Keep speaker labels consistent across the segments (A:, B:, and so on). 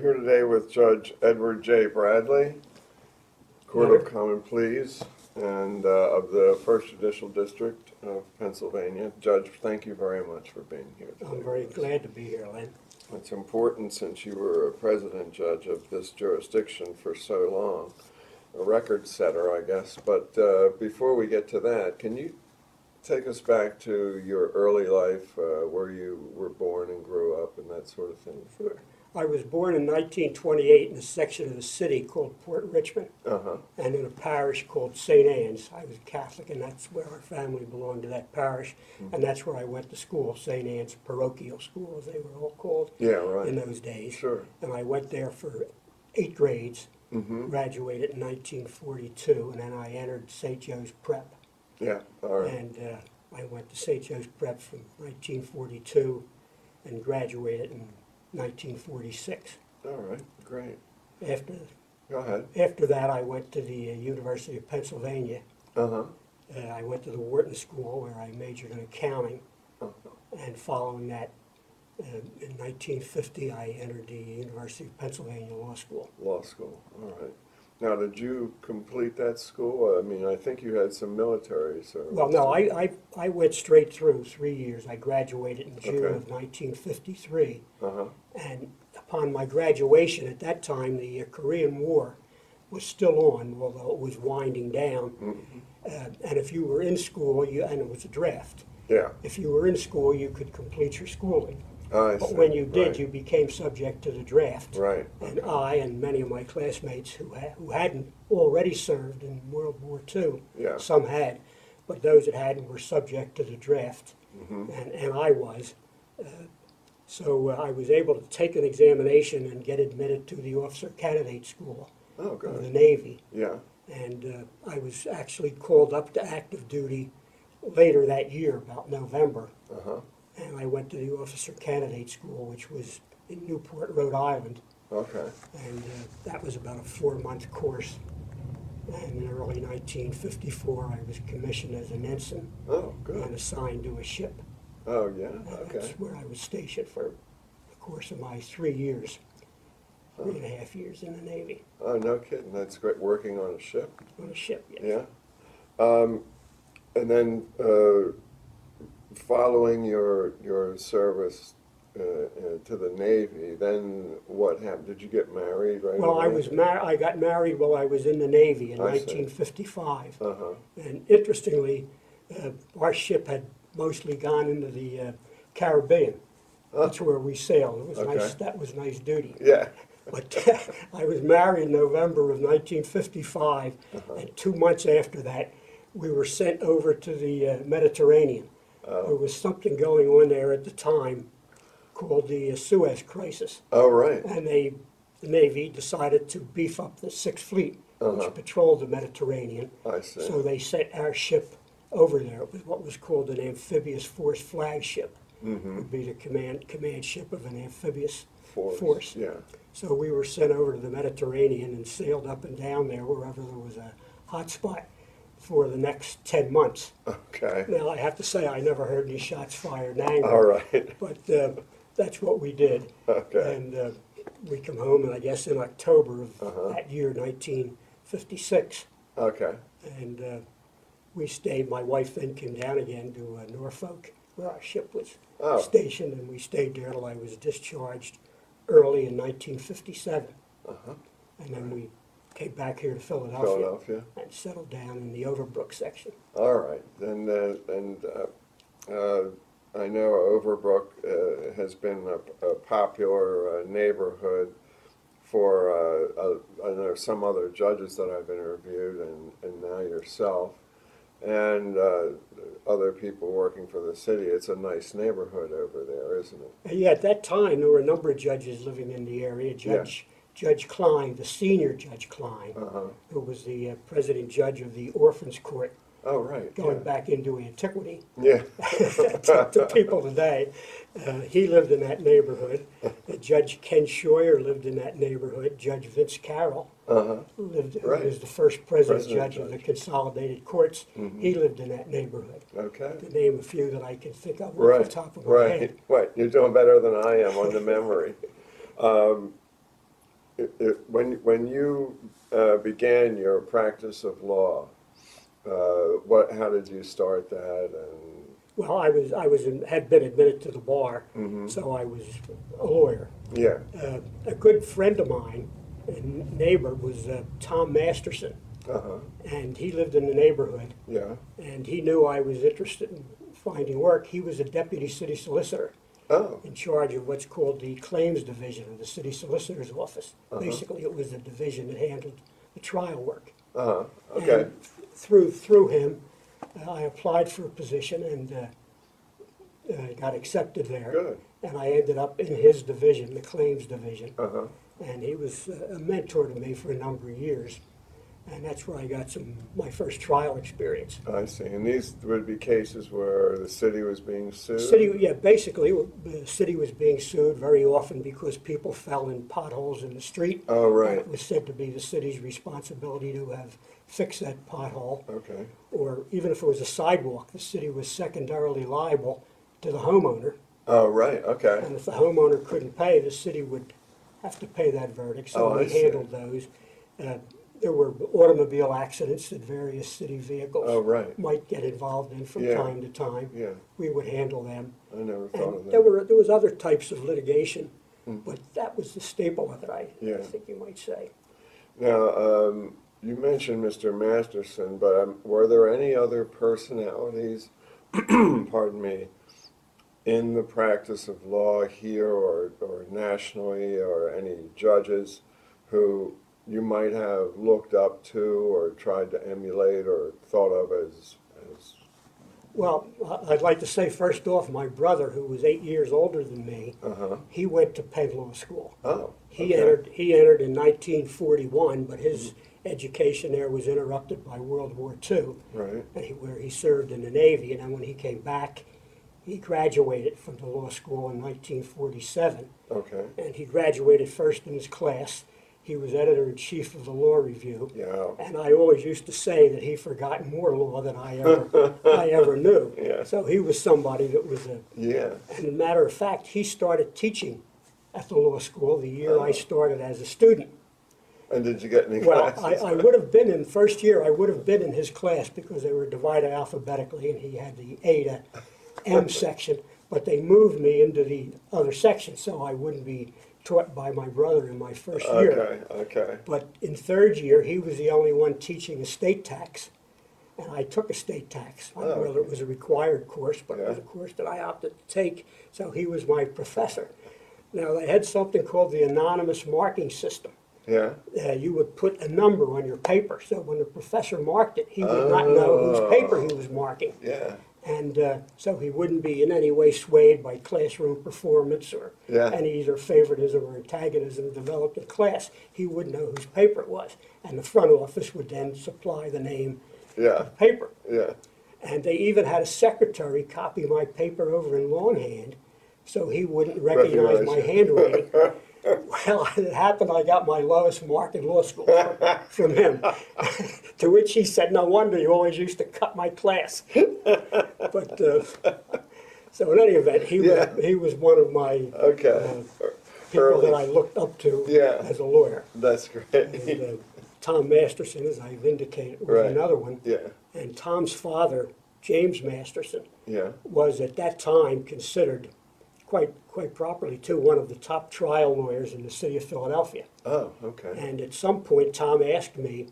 A: Here today with Judge Edward J. Bradley, Court of Common Pleas, and uh, of the First Judicial District of Pennsylvania. Judge, thank you very much for being here today.
B: I'm very glad to be here, Len.
A: It's important since you were a president judge of this jurisdiction for so long, a record setter, I guess. But uh, before we get to that, can you take us back to your early life, uh, where you were born and grew up and that sort of thing?
B: Sure. I was born in 1928 in a section of the city called Port Richmond
A: Uh-huh,
B: and in a parish called St. Anne's. I was Catholic, and that's where our family belonged to that parish, and that's where I went to school, St. Anne's Parochial School, as they were all called
A: yeah,
B: in
A: right.
B: those days.
A: Sure.
B: And I went there for eight grades,
A: Mm-hmm,
B: graduated in 1942, and then I entered St. Joe's Prep.
A: yeah, all right.
B: And uh, I went to St. Joe's Prep from 1942 and graduated in 1946.
A: All right, great.
B: After,
A: Go ahead.
B: after that, I went to the uh, University of Pennsylvania.
A: Uh-huh.
B: Uh, I went to the Wharton School where I majored in accounting.
A: uh-huh.
B: And following that, uh, in 1950, I entered the University of Pennsylvania Law School.
A: Law school, all right. Now, did you complete that school? I mean, I think you had some military service.
B: Well, no, I, I, I went straight through three years. I graduated in June
A: Okay.
B: of 1953.
A: Uh-huh,
B: And upon my graduation, at that time, the uh, Korean War was still on, although it was winding down.
A: Mhm.
B: Uh, and if you were in school, you, and it was a draft,
A: yeah,
B: if you were in school, you could complete your schooling.
A: I
B: But
A: see.
B: when you did,
A: Right.
B: you became subject to the draft.
A: Right,
B: And I and many of my classmates who, ha- who hadn't already served in World War II,
A: Yeah.
B: some had, but those that hadn't were subject to the draft,
A: Mhm.
B: and, and I was. Uh, So uh, I was able to take an examination and get admitted to the Officer Candidate School
A: oh,
B: of the
A: good,
B: Navy.
A: yeah,
B: And uh, I was actually called up to active duty later that year, about November.
A: uh-huh,
B: And I went to the Officer Candidate School, which was in Newport, Rhode Island.
A: okay,
B: And uh, that was about a four-month course. And in early 1954, I was commissioned as an ensign
A: oh,
B: and assigned to a ship.
A: oh, yeah,
B: And
A: okay,
B: That's where I was stationed for the course of my three years, three and a half years in the Navy,
A: oh, no kidding, that's great, working on a ship,
B: on a ship, yes.
A: yeah. Um, and then, uh, following your, your service, uh, uh, to the Navy, then what happened? Did you get married right away?
B: Well, I was mar, I got married while I was in the Navy in
A: I see.
B: 1955.
A: Uh-huh,
B: And interestingly, uh, our ship had mostly gone into the uh, Caribbean. That's where we sailed. It was nice,
A: Okay.
B: that was nice duty.
A: yeah,
B: But I was married in November of 1955,
A: Uh-huh.
B: and two months after that, we were sent over to the uh, Mediterranean.
A: Oh.
B: There was something going on there at the time called the uh, Suez Crisis,
A: oh, right,
B: and they, the Navy decided to beef up the Sixth Fleet,
A: Uh-huh.
B: which patrolled the Mediterranean.
A: I see,
B: So they sent our ship over there. It was what was called an amphibious force flagship.
A: mm-hmm,
B: Would be the command command ship of an amphibious
A: force,
B: force.
A: yeah,
B: so we were sent over to the Mediterranean and sailed up and down there wherever there was a hot spot for the next 10 months.
A: okay,
B: Now, I have to say, I never heard any shots fired in anger,
A: all right,
B: but uh, that's what we did.
A: okay,
B: And uh, we come home, and I guess in October of
A: Uh-huh.
B: that year, 1956,
A: okay,
B: and uh, we stayed. My wife then came down again to uh, Norfolk, where our ship was
A: Oh.
B: stationed, and we stayed there till I was discharged early in 1957.
A: uh-huh,
B: And then we came back here to Philadelphia,
A: Philadelphia.
B: and settled down in the Overbrook section.
A: All right, and, uh, and, uh, uh, I know Overbrook, uh, has been a, a popular uh, neighborhood for, uh, uh, I know some other judges that I've interviewed and, and now yourself. And, uh, other people working for the city, it's a nice neighborhood over there, isn't it?
B: And yeah, at that time, there were a number of judges living in the area. Judge Judge Klein, the senior Judge Klein,
A: Uh-huh,
B: who was the uh, president judge of the Orphans Court,
A: oh, right,
B: going
A: yeah.
B: back into antiquity
A: Yeah,
B: to, to people today. Uh, he lived in that neighborhood. Uh, Judge Ken Scheuer lived in that neighborhood. Judge Vince Carroll
A: uh-huh,
B: lived, who
A: Right.
B: was the first president,
A: President
B: judge, of the
A: judge.
B: Consolidated Courts.
A: Mhm.
B: He lived in that neighborhood.
A: okay.
B: To name a few that I can think of off
A: Right,
B: the top of my head.
A: right, right. You're doing better than I am on the memory. Um, it, it, when, when you uh, began your practice of law, uh, what, how did you start that? And
B: Well, I was, I was, in- had been admitted to the bar, so I was a lawyer.
A: yeah,
B: Uh, A good friend of mine and neighbor was uh, Tom Masterson,
A: uh huh,
B: and he lived in the neighborhood,
A: yeah.
B: and he knew I was interested in finding work. He was a deputy city solicitor
A: Oh,
B: in charge of what's called the claims division of the city solicitor's office.
A: Uh-huh.
B: Basically, it was the division that handled the trial work.
A: uh huh. Okay.
B: And through, through him, uh, I applied for a position and uh, uh, got accepted there.
A: Good.
B: And I ended up in his division, the claims division.
A: Uh huh.
B: And he was uh, a mentor to me for a number of years. And that's where I got some, my first trial experience.
A: I see. And these would be cases where the city was being sued.
B: City, yeah, basically, the city was being sued very often because people fell in potholes in the street.
A: Oh, right.
B: It was said to be the city's responsibility to have fixed that pothole.
A: Okay.
B: Or even if it was a sidewalk, the city was secondarily liable to the homeowner.
A: Oh, right. Okay.
B: And if the homeowner couldn't pay, the city would have to pay that verdict.
A: Oh,
B: So
A: I
B: we handled those. Uh, There were automobile accidents that various city vehicles
A: Oh, right.
B: might get involved in from
A: Yeah.
B: time to time.
A: Yeah.
B: We would handle them.
A: I never thought of
B: And there
A: that.
B: were, there was other types of litigation, but that was the staple of it, I,
A: Yeah.
B: I think you might say.
A: Now, um, you mentioned Mr. Masterson, but um, were there any other personalities, pardon me, in the practice of law here or, or nationally, or any judges who you might have looked up to or tried to emulate or thought of as, as
B: Well, I'd like to say first off, my brother, who was eight years older than me,
A: uh-huh.
B: he went to Penn Law School.
A: Oh,
B: He
A: okay.
B: entered, he entered in 1941, but his education there was interrupted by World War II,
A: Right.
B: he, where he served in the Navy. And then when he came back, he graduated from the law school in 1947,
A: Okay.
B: and he graduated first in his class. He was editor in chief of the Law Review.
A: Yeah.
B: And I always used to say that he forgot more law than I ever, I ever knew.
A: Yeah.
B: So he was somebody that was a,
A: Yeah.
B: and a matter of fact, he started teaching at the law school the year
A: Oh.
B: I uh-huh. started as a student.
A: And did you get any
B: Well, I. I would have been in, first year, I would have been in his class because they were divided alphabetically and he had the A to M section, but they moved me into the other section, so I wouldn't be taught by my brother in my first year.
A: okay. Okay.
B: But in third year, he was the only one teaching estate tax, and I took estate tax. I don't know
A: Oh,
B: whether it was a required course, but it was a course that I opted to take, so he was my professor. Now, they had something called the anonymous marking system.
A: Yeah.
B: Uh, you would put a number on your paper, so when the professor marked it, he would not know whose paper he was marking.
A: Yeah.
B: And uh, so he wouldn't be in any way swayed by classroom performance or
A: Yeah.
B: any either favoritism or antagonism developed in class. He wouldn't know whose paper it was. And the front office would then supply the name
A: Yeah.
B: paper.
A: Yeah.
B: And they even had a secretary copy my paper over in longhand so he wouldn't recognize
A: Recognize
B: my
A: you.
B: handwriting. Well, it happened, I got my lowest mark in law school from- him. To which he said, no wonder you always used to cut my class. But, uh, so in any event, he was, he was one of my
A: Okay.
B: people that I looked up to
A: Yeah.
B: as a lawyer.
A: That's great.
B: And uh, Tom Masterson, as I've indicated, was
A: Right.
B: another one.
A: Yeah.
B: And Tom's father, James Masterson,
A: Yeah.
B: was at that time considered, quite, quite properly too, one of the top trial lawyers in the city of Philadelphia.
A: Oh, okay.
B: And at some point, Tom asked me,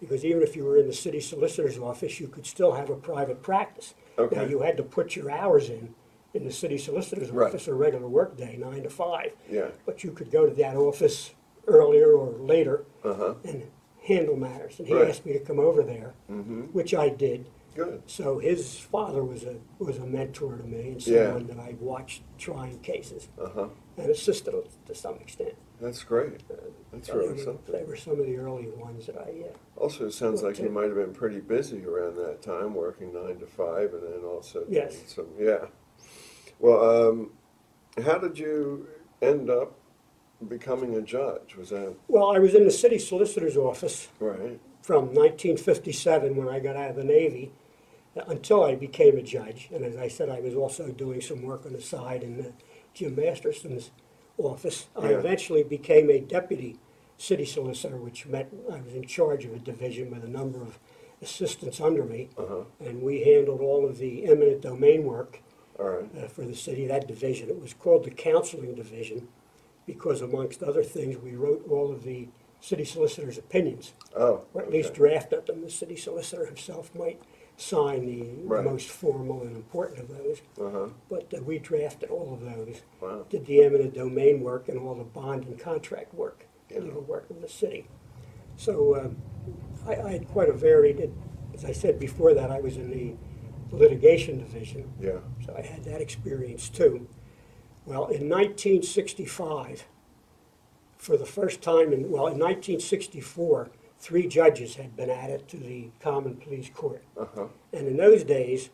B: because even if you were in the city solicitor's office, you could still have a private practice. Now,
A: Okay.
B: you had to put your hours in, in the city solicitor's
A: Right.
B: office, a regular workday, nine to five.
A: Yeah.
B: But you could go to that office earlier or later
A: Uh-huh.
B: and handle matters. And he
A: Right.
B: asked me to come over there,
A: Mm-hmm.
B: which I did.
A: Good.
B: So his father was a, was a mentor to me and
A: Yeah.
B: someone that I watched trying cases
A: Uh-huh.
B: and assisted to some extent.
A: That's great. That's
B: So they
A: really
B: were-
A: something.
B: They were some of the early ones that I, uh,
A: Also, it sounds like you might have been pretty busy around that time, working nine to five, and then also
B: Yes.
A: some. Yeah. Well, um, how did you end up becoming a judge? Was that
B: well, I was in the city solicitor's office
A: right?
B: from 1957 when I got out of the Navy uh, until I became a judge. And as I said, I was also doing some work on the side in uh, Jim Masterson's office. I
A: Yeah.
B: eventually became a deputy city solicitor, which meant I was in charge of a division with a number of assistants under me.
A: Uh-huh,
B: And we handled all of the eminent domain work
A: all right,
B: uh, for the city, that division. It was called the counseling division because amongst other things, we wrote all of the city solicitor's opinions,
A: oh.
B: or at least
A: okay.
B: drafted them. The city solicitor himself might sign the
A: Right.
B: most formal and important of those,
A: Uh-huh,
B: but uh, we drafted all of those.
A: wow,
B: Did the eminent domain work and all the bond and contract work,
A: Yeah.
B: legal work of the city. So um, I, I had quite a varied, as I said before that, I was in the litigation division.
A: yeah,
B: So I had that experience too. Well, in 1965, for the first time in, well, in 1964, three judges had been added to the Common Pleas Court.
A: uh-huh,
B: And in those days,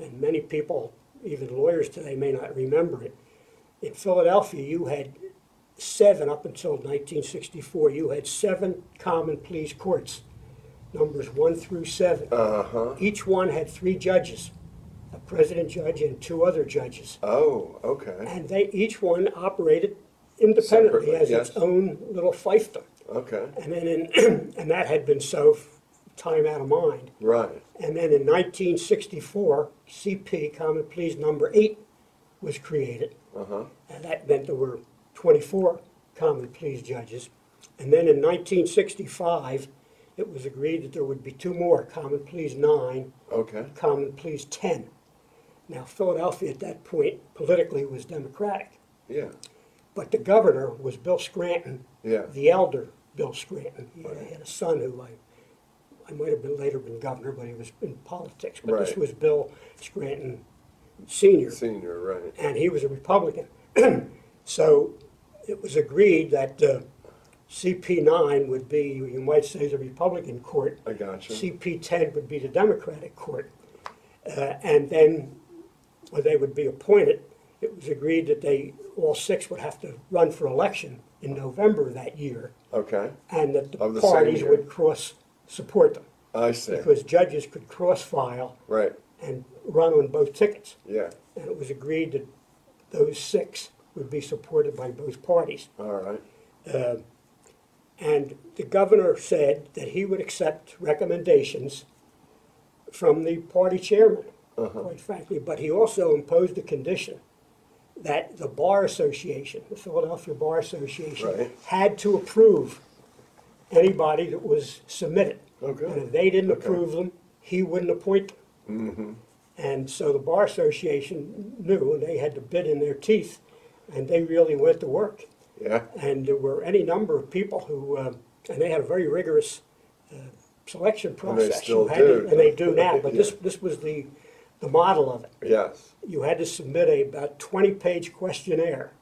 B: and many people, even lawyers today, may not remember it, in Philadelphia, you had seven, up until 1964, you had seven Common Pleas Courts, numbers one through seven.
A: uh-huh,
B: Each one had three judges, a president judge and two other judges.
A: oh, okay,
B: And they, each one operated independently
A: Separately,
B: as its own little fiefdom.
A: Okay,
B: And then, in, and that had been so f- time out of mind.
A: right,
B: And then in 1964, CP, Common Pleas Number Eight, was created.
A: uh-huh,
B: And that meant there were 24 Common Pleas judges. And then in 1965, it was agreed that there would be two more, Common Pleas Nine,
A: okay,
B: Common Pleas 10. Now, Philadelphia at that point politically was Democratic,
A: yeah,
B: but the governor was Bill Scranton,
A: yeah,
B: the elder Bill Scranton. He had-
A: Right.
B: had a son who I, I might have been later been governor, but he was in politics. But this
A: Right.
B: was Bill Scranton Senior,
A: senior, right,
B: and he was a Republican. so it was agreed that uh, CP9 would be, you might say, the Republican court.
A: I got you,
B: CP10 would be the Democratic court. Uh, And then, when they would be appointed, it was agreed that they, all six would have to run for election in November that year,
A: okay,
B: and that
A: Of
B: the
A: the same
B: parties
A: year.
B: would cross-support them,
A: I see,
B: because judges could cross-file
A: right,
B: and run on both tickets.
A: yeah,
B: And it was agreed that those six would be supported by both parties.
A: all right,
B: Uh, And the governor said that he would accept recommendations from the party chairman,
A: Uh-huh.
B: quite frankly, but he also imposed a condition that the Bar Association, the Philadelphia Bar Association,
A: Right.
B: had to approve anybody that was submitted.
A: good,
B: And if they didn't
A: Okay.
B: approve them, he wouldn't appoint them.
A: mm-hmm,
B: And so the Bar Association knew, and they had the bit in their teeth, and they really went to work.
A: yeah,
B: And there were any number of people who, uh, and they had a very rigorous uh, selection
A: And they
B: process.
A: still
B: You had to-
A: do.
B: And they do now, but this, this was the, the model of it.
A: yes,
B: You had to submit a about twenty-page questionnaire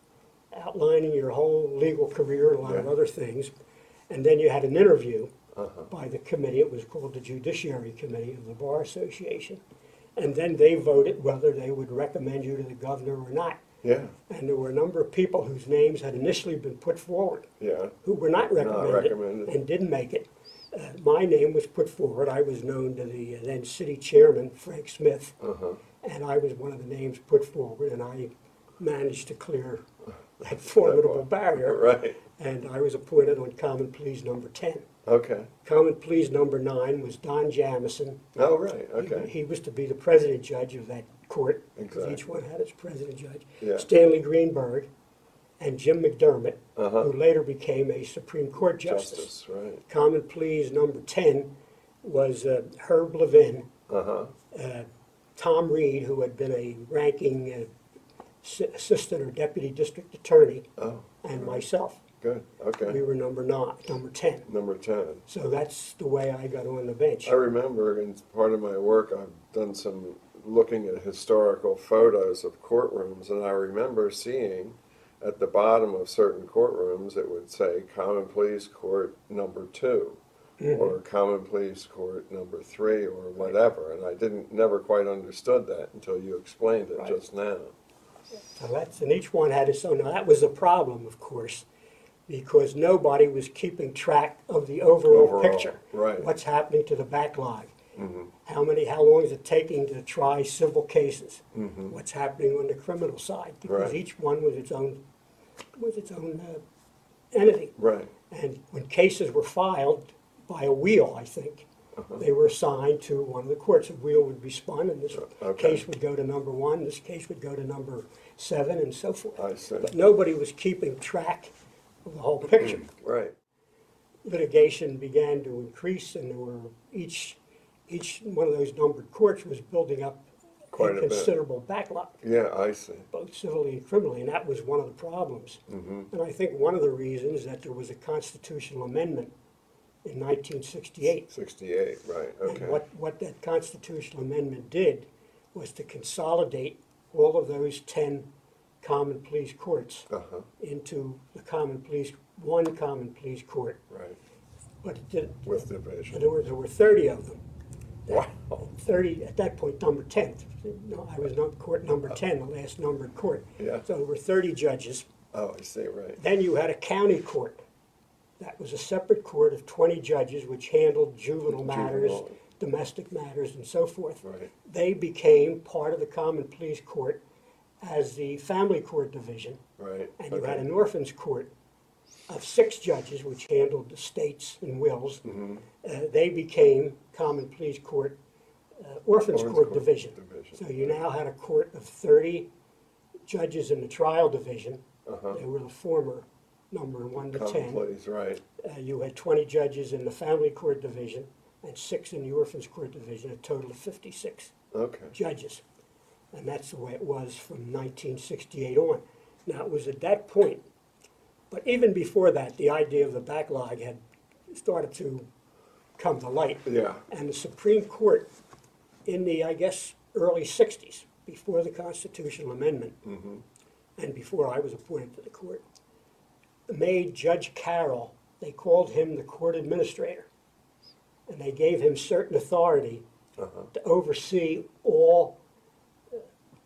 B: outlining your whole legal career, a lot of other things. And then you had an interview
A: uh-huh,
B: by the committee, it was called the Judiciary Committee of the Bar Association. And then they voted whether they would recommend you to the governor or not.
A: yeah,
B: And there were a number of people whose names had initially been put forward
A: yeah,
B: who were not recommended, not
A: recommended.
B: and didn't make it. Uh, my name was put forward. I was known to the then city chairman, Frank Smith,
A: uh-huh,
B: and I was one of the names put forward, and I managed to clear that formidable barrier.
A: right,
B: And I was appointed on Common Pleas number 10.
A: okay,
B: Common Pleas number 9 was Don Jamieson.
A: oh, right,
B: He-
A: okay,
B: He was to be the president judge of that court, because each
A: Exactly.
B: one had its president judge.
A: Yeah.
B: Stanley Greenberg and Jim McDermott,
A: Uh-huh.
B: who later became a Supreme Court justice.
A: justice, right,
B: Common Pleas number 10 was uh, Herb Levin,
A: uh-huh,
B: uh, Tom Reed, who had been a ranking uh, s- assistant or deputy district attorney,
A: oh,
B: and myself.
A: good, Okay.
B: We
A: okay,
B: were number nine, number 10.
A: number ten.
B: So that's the way I got on the bench.
A: I remember in part of my work, I've done some looking at historical photos of courtrooms, and I remember seeing at the bottom of certain courtrooms, it would say Common Pleas Court Number Two, or Common Pleas Court Number Three, or whatever, and I didn't, never quite understood that until you explained it
B: Right.
A: just now.
B: So that's, and each one had its own. Now, that was the problem, of course, because nobody was keeping track of the overall,
A: Overall,
B: picture.
A: right.
B: What's happening to the backlog?
A: Mhm.
B: How many, how long is it taking to try civil cases?
A: Mhm.
B: What's happening on the criminal side? Because
A: Right.
B: each one was its own, was its own uh, entity.
A: Right,
B: And when cases were filed by a wheel, I think,
A: Uh-huh.
B: they were assigned to one of the courts. A wheel would be spun, and this
A: Okay.
B: case would go to number one, this case would go to number seven, and so forth.
A: I see.
B: But nobody was keeping track of the whole picture.
A: Right,
B: Litigation began to increase, and there were, each, each one of those numbered courts was building up
A: Quite
B: a
A: bit.
B: considerable backlog
A: yeah, I see.
B: both civilly and criminally, and that was one of the problems. And I think one of the reasons that there was a constitutional amendment in nineteen sixty-eight.
A: Sixty-eight, right,
B: And
A: okay.
B: what, what that constitutional amendment did was to consolidate all of those ten common pleas courts
A: Uh-huh,
B: into the common pleas, one common pleas court.
A: right,
B: But it did,
A: with division.
B: there were, there were thirty of them.
A: Wow,
B: Thirty, at that point, number ten. No, I was not court number uh, ten, the last numbered court.
A: Yeah.
B: So there were thirty judges.
A: oh, I see, right,
B: Then you had a county court. That was a separate court of twenty judges which handled juvenile matters,
A: Juvenile.
B: domestic matters, and so forth.
A: right,
B: They became part of the common pleas court as the family court division.
A: right.
B: And you had
A: okay.
B: an orphans court of six judges which handled the estates and wills.
A: Mm-hmm.
B: Uh, They became common pleas court, uh, orphans
A: Orphans
B: court
A: court
B: division.
A: division.
B: So you now had a court of thirty judges in the trial division.
A: Uh-huh.
B: They were the former number one to
A: Common
B: ten.
A: pleas, right,
B: Uh, You had twenty judges in the family court division and six in the orphans court division, a total of fifty-six
A: okay,
B: judges. And that's the way it was from nineteen sixty-eight on. Now, it was at that point, but even before that, the idea of the backlog had started to come to light.
A: yeah,
B: And the Supreme Court, in the, I guess, early sixties, before the constitutional amendment, and before I was appointed to the court, made Judge Carroll, they called him the court administrator. And they gave him certain authority
A: uh-huh,
B: to oversee all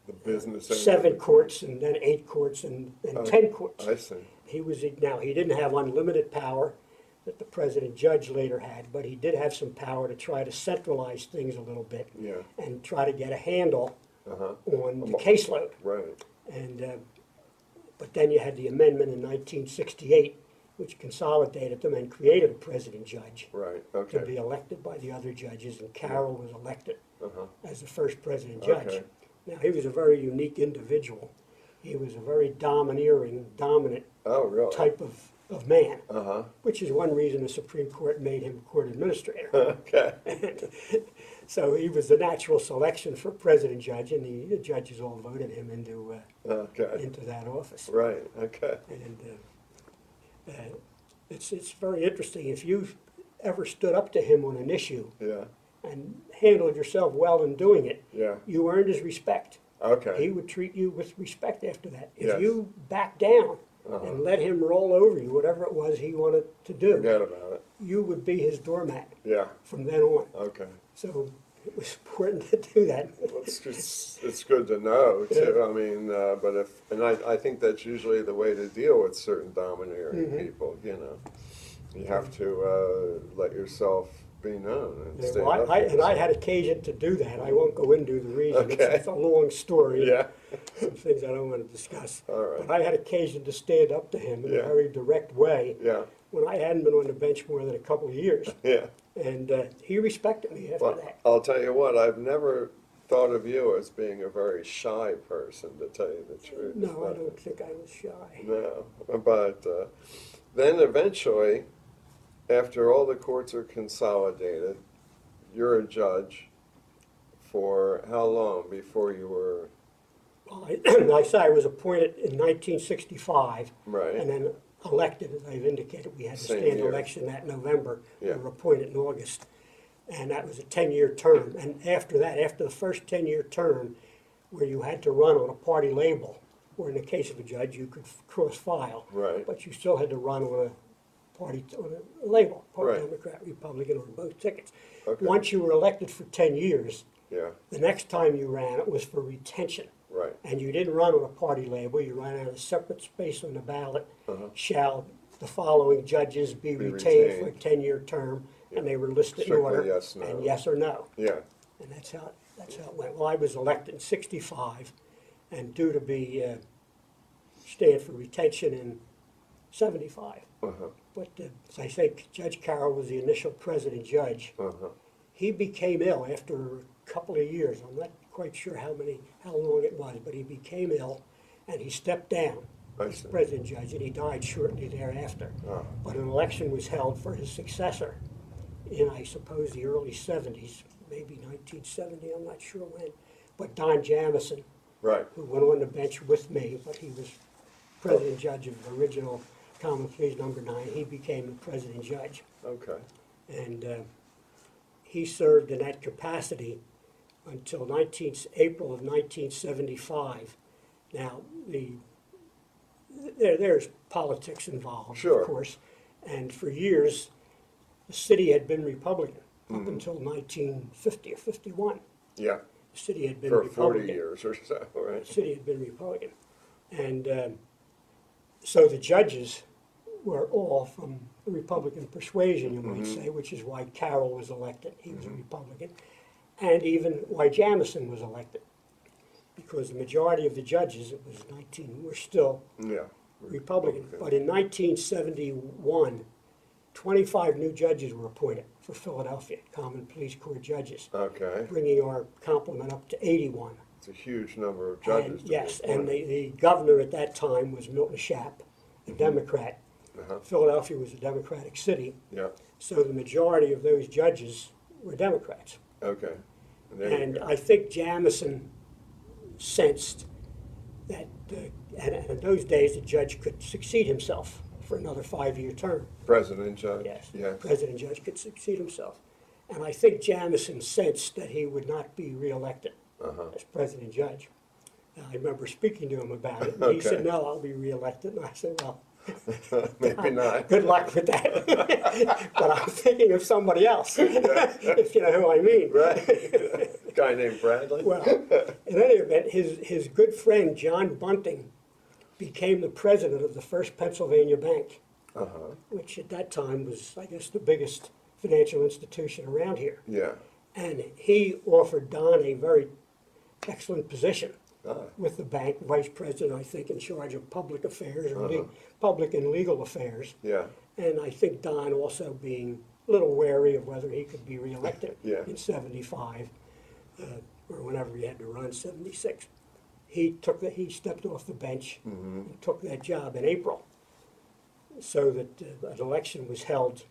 A: the business. of
B: seven courts and then eight courts and, and
A: Oh,
B: ten courts.
A: I see,
B: He was, now, he didn't have unlimited power that the president judge later had, but he did have some power to try to centralize things a little bit
A: yeah,
B: and try to get a handle
A: uh-huh,
B: on the caseload.
A: right,
B: And, uh, but then you had the amendment in nineteen sixty-eight, which consolidated them and created a president judge
A: right,
B: to be
A: okay,
B: elected by the other judges, and Carroll was elected
A: uh-huh,
B: as the first president judge.
A: Okay.
B: Now, he was a very unique individual. He was a very domineering, dominant
A: oh, really?
B: type of, of man,
A: Uh-huh,
B: which is one reason the Supreme Court made him court administrator.
A: okay,
B: So he was the natural selection for president judge, and the, the judges all voted him into, uh,
A: okay,
B: into that office.
A: right, okay,
B: And uh, uh, it's, it's very interesting. If you ever stood up to him on an issue
A: yeah,
B: and handled yourself well in doing it,
A: yeah,
B: you earned his respect. Okay. He
A: okay,
B: would treat you with respect after that. If
A: Yes.
B: you backed down. And let him roll over you, whatever it was he wanted to do,
A: forget about it,
B: you would be his doormat
A: yeah,
B: from then on.
A: okay.
B: So it was important to do that.
A: Well, It's just, it's good to know too, I mean, uh, but if, and I, I think that's usually the way to deal with certain domineering
B: Mhm.
A: people, you know. You have to, uh, let yourself be known and
B: Yeah, well, I, I, and I had occasion to do that. I won't go into the reason. It's,
A: Okay.
B: it's a long story.
A: Yeah,
B: Some things I don't want to discuss.
A: all right,
B: But I had occasion to stand up to him in
A: Yeah.
B: a very direct way
A: yeah,
B: when I hadn't been on the bench more than a couple of years.
A: yeah.
B: And uh, he respected me after
A: Well,
B: that.
A: I'll tell you what, I've never thought of you as being a very shy person, to tell you the truth.
B: No, I don't think I was shy.
A: No, but uh, then eventually, after all the courts are consolidated, you're a judge for how long before you were,
B: Well, I, I say I was appointed in 1965
A: Right.
B: and then elected, as I've indicated. We had a
A: Same
B: stand
A: year.
B: election that November. We
A: Yeah.
B: were appointed in August. And that was a 10-year term. And after that, after the first 10-year term, where you had to run on a party label, or in the case of a judge, you could cross-file.
A: Right.
B: But you still had to run on a party, on a label,
A: Right.
B: Democrat, Republican, on both tickets.
A: Okay.
B: Once you were elected for 10 years,
A: Yeah,
B: the next time you ran, it was for retention.
A: right,
B: And you didn't run on a party label, you ran on a separate space on the ballot.
A: Uh-huh.
B: Shall the following judges be
A: Be
B: retained for a
A: retained.
B: ten-year term? And they were listed in
A: Strictly
B: order.
A: yes, no.
B: And yes or no.
A: yeah,
B: And that's how, that's how it went. Well, I was elected in sixty-five and due to be, uh, stand for retention in seventy-five.
A: Uh-huh,
B: But, uh, as I say, Judge Carroll was the initial president judge.
A: uh-huh,
B: He became ill after a couple of years. I'm not quite sure how many, how long it was, but he became ill and he stepped down
A: I
B: as
A: see.
B: president judge and he died shortly thereafter.
A: Ah.
B: But an election was held for his successor in, I suppose, the early seventies, maybe nineteen seventy, I'm not sure when. But Don Jamieson,
A: Right,
B: who went on the bench with me, but he was president judge of the original Common Pleas Number Nine, he became the president judge.
A: okay,
B: And uh, he served in that capacity until 19, April of 1975. Now, the, there, there's politics involved,
A: Sure.
B: of course. And for years, the city had been Republican
A: Mm-hmm.
B: up until 1950 or 51.
A: yeah,
B: The city had been
A: for
B: Republican
A: forty years or so, right?
B: the city had been Republican. And um, so the judges were all from the Republican persuasion, you might mm-hmm. say, which is why Carroll was elected. He was a mm-hmm. Republican. And even why Jamieson was elected. Because the majority of the judges, it was 19, were still
A: Yeah.
B: Republican. But in 1971, 25 new judges were appointed for Philadelphia, Common Pleas Court judges,
A: Okay,
B: bringing our complement up to 81.
A: it's a huge number of
B: And,
A: judges. to be
B: yes, and
A: appointed.
B: the, the governor at that time was Milton Shapp, a mm-hmm. Democrat.
A: Uh-huh.
B: Philadelphia was a Democratic city,
A: Yeah,
B: so the majority of those judges were Democrats.
A: okay. There
B: And. I think Jamieson sensed that, uh, and and in those days, the judge could succeed himself for another five-year term.
A: President judge?
B: Yes,
A: Yes,
B: president judge could succeed himself. And I think Jamieson sensed that he would not be reelected
A: uh-huh,
B: as president judge. And I remember speaking to him about it, and he said, no, I'll be reelected. And I said, well,
A: maybe not.
B: good luck with that. But I'm thinking of somebody else, if you know who I mean.
A: Right, guy named Bradley?
B: Well, in any event, his, his good friend, John Bunting, became the president of the First Pennsylvania Bank,
A: Uh-huh,
B: which at that time was, I guess, the biggest financial institution around here.
A: yeah,
B: And he offered Don a very excellent position
A: ah,
B: with the bank, vice president, I think, in charge of public affairs or le-
A: Uh-huh.
B: public and legal affairs.
A: yeah,
B: And I think Don also being a little wary of whether he could be reelected
A: Yeah.
B: in seventy-five, uh, or whenever he had to run, seventy-six. He took the, he stepped off the bench
A: Mm-hmm.
B: and took that job in April. So that uh, an election was held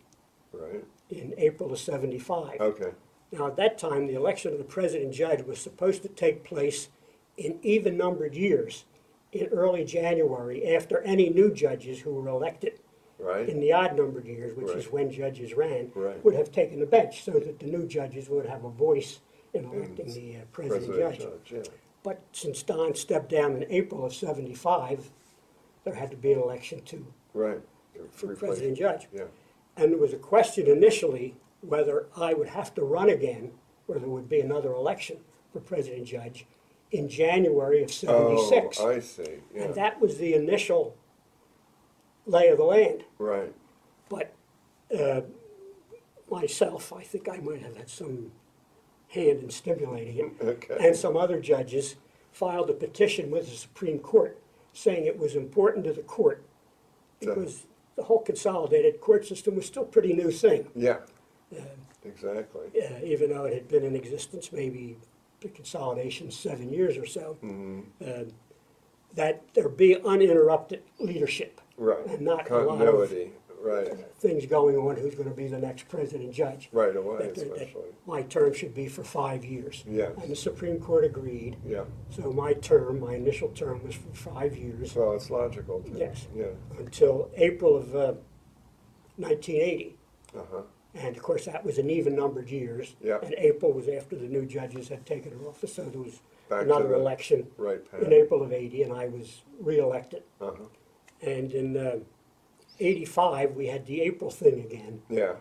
A: right,
B: in April of seventy-five.
A: okay,
B: Now, at that time, the election of the president judge was supposed to take place in even-numbered years in early January after any new judges who were elected
A: right,
B: in the odd-numbered years, which is
A: Right.
B: when judges ran,
A: Right.
B: would have taken the bench so that the new judges would have a voice in electing the uh, president
A: president
B: judge.
A: judge,
B: But since Don stepped down in April of seventy-five, there had to be an election to,
A: right.
B: for
A: replace-
B: president judge.
A: Yeah,
B: And there was a question initially whether I would have to run again, or there would be another election for president judge in January of seventy-six.
A: oh, I see, yeah,
B: And that was the initial lay of the land.
A: right,
B: But uh, myself, I think I might have had some hand in stimulating it.
A: okay,
B: And some other judges filed a petition with the Supreme Court saying it was important to the court because the whole consolidated court system was still a pretty new thing.
A: yeah, exactly,
B: uh, even though it had been in existence maybe the consolidation seven years or so, uh, that there be uninterrupted leadership
A: right.
B: and not a lot of
A: Continuity, right,
B: things going on, who's going to be the next president judge.
A: right away
B: That- that- that
A: especially,
B: My term should be for five years.
A: Yes.
B: And the Supreme Court agreed,
A: yeah,
B: so my term, my initial term was for five years
A: well, it's logical too.
B: Yes.
A: Yeah,
B: until April of uh, 1980.
A: uh-huh,
B: And of course, that was an even numbered years.
A: Yeah.
B: And April was after the new judges had taken office, so there was
A: Back to
B: another
A: the
B: election
A: right
B: in April of eighty, and I was reelected.
A: uh-huh,
B: And in uh, eighty-five, we had the April thing again,
A: yeah,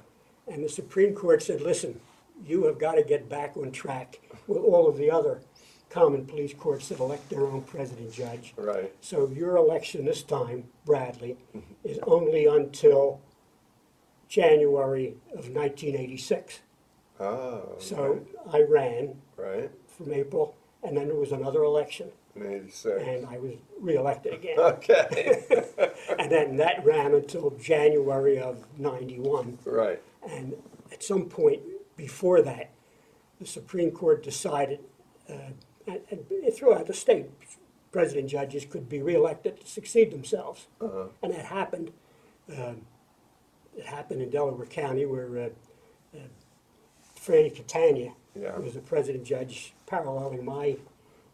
B: and the Supreme Court said, listen, you have got to get back on track with all of the other common pleas courts that elect their own president judge.
A: right,
B: So your election this time, Bradley, is only until January of nineteen eighty-six.
A: ah,
B: So I ran
A: right,
B: from April, and then there was another election
A: In eighty-six.
B: and I was reelected again.
A: Okay,
B: And then that ran until January of ninety-one.
A: right,
B: And at some point before that, the Supreme Court decided, uh, and and throughout the state, president judges could be reelected to succeed themselves.
A: uh-huh,
B: And that happened. Um, It happened in Delaware County where uh, uh, Franny Catania
A: Yeah.
B: was a president judge paralleling my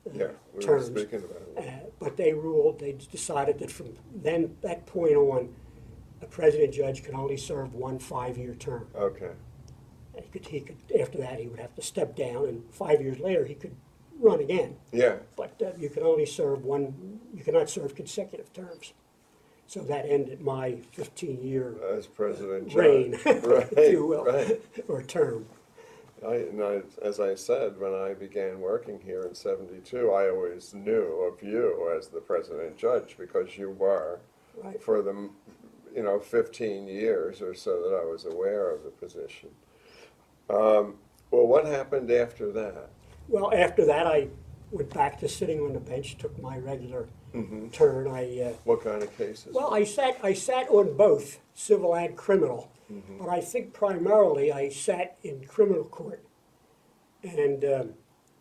B: uh,
A: yeah, we were
B: terms.
A: speaking about
B: Uh,
A: it.
B: But they ruled, they decided that from then, that point on, a president judge could only serve one five-year term.
A: Okay,
B: He could, he could, after that, he would have to step down, and five years later, he could run again.
A: yeah,
B: But uh, you can only serve one, you cannot serve consecutive terms. So that ended my fifteen-year
A: as president.
B: reign.
A: Right,
B: if you will,
A: Right.
B: or term.
A: I, and I, as I said, when I began working here in seventy-two, I always knew of you as the president judge because you were
B: Right.
A: for the, you know, fifteen years or so that I was aware of the position. Um, well, what happened after that?
B: Well, after that, I went back to sitting on the bench, took my regular
A: Mm-hmm.
B: turn. I, uh,
A: What kind of cases?
B: Well, I sat, I sat on both, civil and criminal, but I think primarily I sat in criminal court. And um,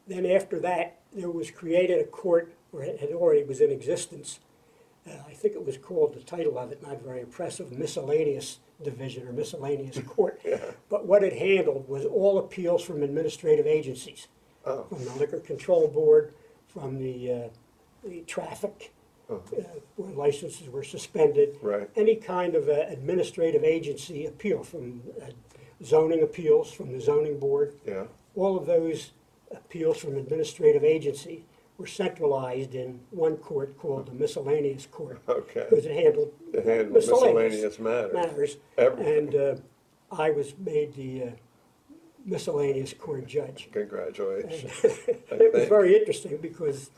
B: then after that, there was created a court, or it had already was in existence. Uh, I think it was called, the title of it, not very impressive, miscellaneous division or miscellaneous court. But what it handled was all appeals from administrative agencies
A: Oh,
B: from the Liquor Control Board, from the, uh, the traffic, uh, where licenses were suspended.
A: Right.
B: Any kind of uh, administrative agency appeal, from uh, zoning appeals from the zoning board.
A: yeah,
B: All of those appeals from administrative agency were centralized in one court called the miscellaneous court.
A: Okay.
B: Because it handled
A: handled
B: miscellaneous
A: miscellaneous matters.
B: matters.
A: Everything.
B: And uh, I was made the uh, miscellaneous court judge.
A: Congratulations.
B: It was
A: think.
B: very interesting because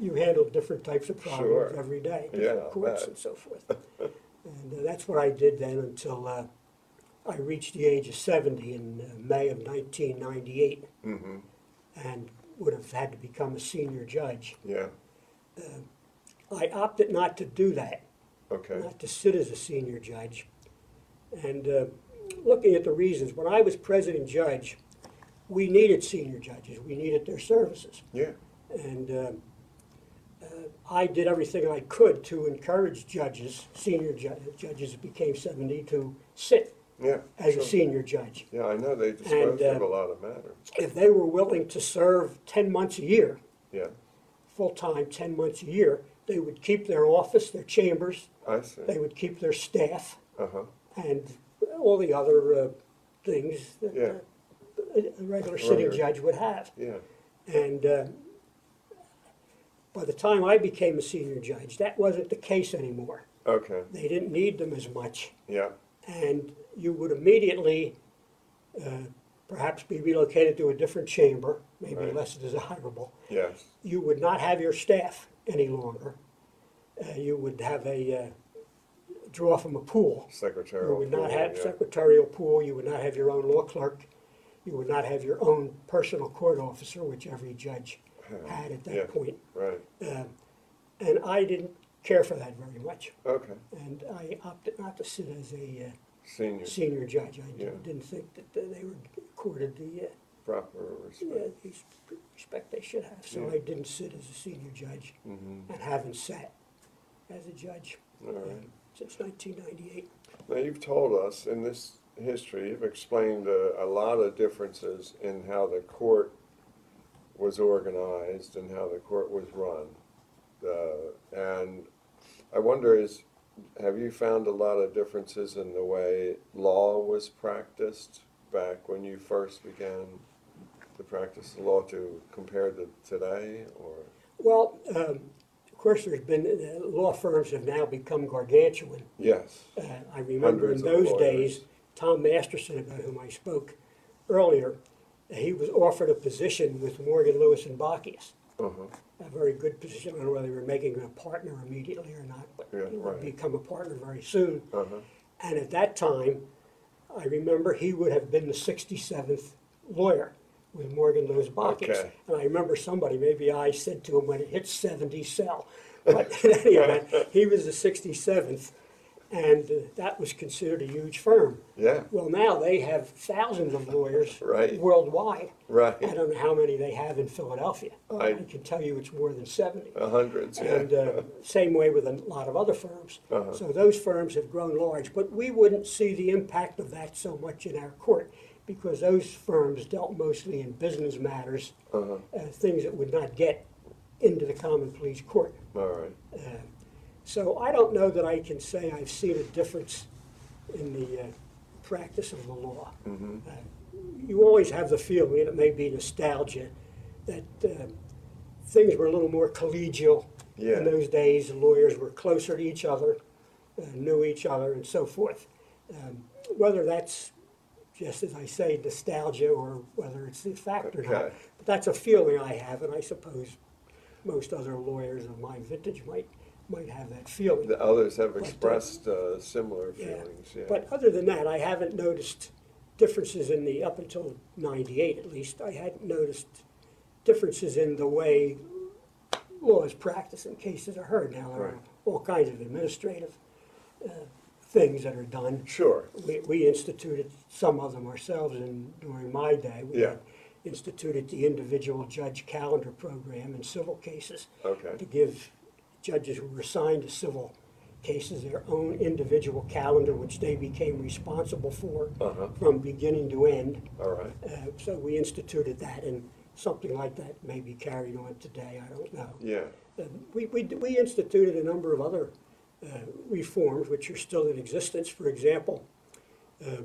B: you handle different types of problems
A: Sure.
B: every day,
A: Yeah,
B: different courts
A: bet.
B: and so forth. And uh, that's what I did then until uh, I reached the age of 70 in uh, May of 1998
A: hmm
B: and would have had to become a senior judge.
A: yeah,
B: I opted not to do that,
A: okay,
B: not to sit as a senior judge. And uh, looking at the reasons, when I was president judge, we needed senior judges, we needed their services.
A: yeah,
B: And um, uh, I did everything I could to encourage judges, senior ju- judges became 70, to sit
A: yeah.
B: as
A: sure.
B: a senior judge.
A: Yeah, I know they disposed
B: And, uh,
A: a lot of matters.
B: If they were willing to serve 10 months a year,
A: Yeah,
B: full-time, 10 months a year, they would keep their office, their chambers,
A: I see.
B: they would keep their staff,
A: Uh-huh,
B: and all the other uh, things that
A: Yeah.
B: uh, a a regular sitting
A: Regular.
B: judge would have.
A: yeah,
B: And uh, by the time I became a senior judge, that wasn't the case anymore.
A: okay,
B: They didn't need them as much,
A: yeah,
B: and you would immediately uh, perhaps be relocated to a different chamber, maybe
A: Right.
B: less desirable.
A: yes,
B: You would not have your staff any longer. Uh, You would have a, uh, draw from a pool. You would not have
A: yeah.
B: secretarial pool, you would not have your own law clerk, you would not have your own personal court officer, which every judge had at
A: Yeah.
B: that point.
A: Right,
B: Um, And I didn't care for that very much,
A: okay,
B: and I opted not to sit as a
A: senior,
B: uh, senior judge. I
A: Yeah.
B: didn't think that uh, they were accorded the, uh,
A: proper
B: uh,
A: respect.
B: the respect they should have. So
A: Yeah.
B: I didn't sit as a senior judge
A: hmm
B: and haven't sat as a judge
A: all
B: uh, since 1998.
A: Now, you've told us in this history, you've explained a, a lot of differences in how the court was organized and how the court was run. Uh, and I wonder is, have you found a lot of differences in the way law was practiced back when you first began to practice the law to compare to today, or?
B: Well, um, of course, there's been, uh, law firms have now become gargantuan.
A: Yes,
B: Uh, I remember in
A: Hundreds of
B: those days, Tom Masterson, about whom I spoke earlier, he was offered a position with Morgan Lewis and Bockius.
A: uh-huh,
B: A very good position. I don't know whether they were making him a partner immediately or not, but
A: Yeah,
B: he would
A: right.
B: become a partner very soon.
A: uh-huh,
B: And at that time, I remember he would have been the 67th lawyer. with Morgan Lewis Bockius.
A: Okay.
B: And I remember somebody, maybe I said to him when it hit seventy, sell. But in any event, he was the sixty-seventh, and uh, that was considered a huge firm.
A: Yeah,
B: Well, now they have thousands of lawyers
A: Right.
B: worldwide.
A: right.
B: I don't know how many they have in Philadelphia.
A: I-
B: can tell you it's more than seventy.
A: Uh, Hundreds,
B: And
A: yeah.
B: uh, same way with a lot of other firms.
A: Uh-huh.
B: So those firms have grown large, but we wouldn't see the impact of that so much in our court because those firms dealt mostly in business matters,
A: Uh-huh.
B: uh, things that would not get into the common pleas court.
A: All right.
B: So I don't know that I can say I've seen a difference in the uh, practice of the law.
A: Mm-hmm.
B: Uh, You always have the feeling, and it may be nostalgia, that uh, things were a little more collegial
A: Yeah.
B: in those days. Lawyers were closer to each other, uh, knew each other, and so forth. Um, Whether that's, just as I say, nostalgia, or whether it's a fact or not, but that's a feeling I have, and I suppose most other lawyers of my vintage might, might have that feeling.
A: The others have expressed uh, similar
B: Yeah.
A: feelings, yeah.
B: But other than that, I haven't noticed differences in the, up until ninety-eight at least, I hadn't noticed differences in the way law is practiced and cases are heard. Now, there are all kinds of administrative uh, things that are done.
A: Sure,
B: We, we instituted some of them ourselves in, during my day. We
A: Yeah.
B: instituted the individual judge calendar program in civil cases
A: okay,
B: to give judges who were assigned to civil cases their own individual calendar, which they became responsible for
A: Uh-huh.
B: from beginning to end.
A: all right.
B: Uh, So we instituted that, and something like that may be carried on today, I don't know.
A: Yeah,
B: Uh, We, we, we instituted a number of other uh, reforms which are still in existence. For example, uh,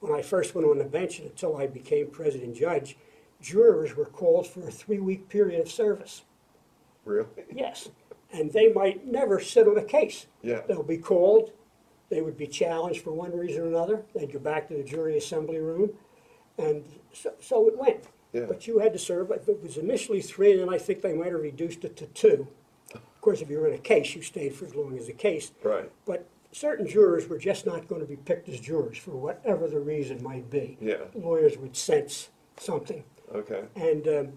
B: when I first went on the bench and until I became president judge, jurors were called for a three-week period of service.
A: Really?
B: Yes, and they might never sit on a case.
A: Yeah,
B: They'll be called, they would be challenged for one reason or another, they'd go back to the jury assembly room, and so, so it went.
A: Yeah.
B: But you had to serve, it was initially three, and then I think they might have reduced it to two. Of course, if you were in a case, you stayed for as long as the case.
A: right,
B: But certain jurors were just not going to be picked as jurors for whatever the reason might be.
A: yeah,
B: Lawyers would sense something.
A: okay,
B: And um,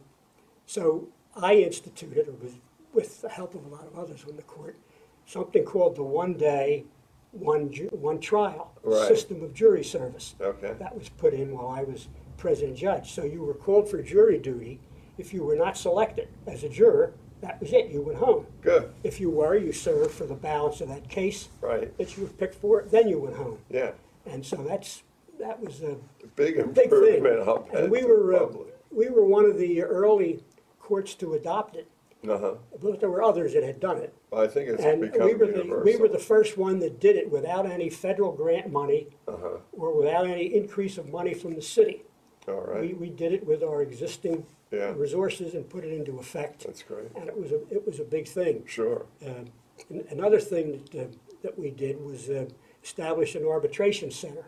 B: so I instituted, or with, with the help of a lot of others on the court, something called the one-day, one, ju- one trial
A: Right.
B: system of jury service.
A: okay,
B: That was put in while I was president judge. So you were called for jury duty. If you were not selected as a juror, that was it, you went home.
A: good,
B: If you were, you served for the balance of that case
A: right,
B: that you were picked for, then you went home.
A: yeah.
B: And so that's, that was a
A: Big
B: big thing.
A: improvement, I'll bet,
B: And we
A: to
B: were, uh,
A: public.
B: we were one of the early courts to adopt it,
A: Uh-huh,
B: but there were others that had done it.
A: I think it's
B: And we
A: become
B: were the, we were the first one that did it without any federal grant money
A: Uh-huh,
B: or without any increase of money from the city.
A: all
B: We,
A: right,
B: we did it with our existing
A: Yeah.
B: resources and put it into effect.
A: that's great,
B: And it was a, it was a big thing.
A: sure,
B: Um, and Another thing that, uh, that we did was uh, establish an arbitration center.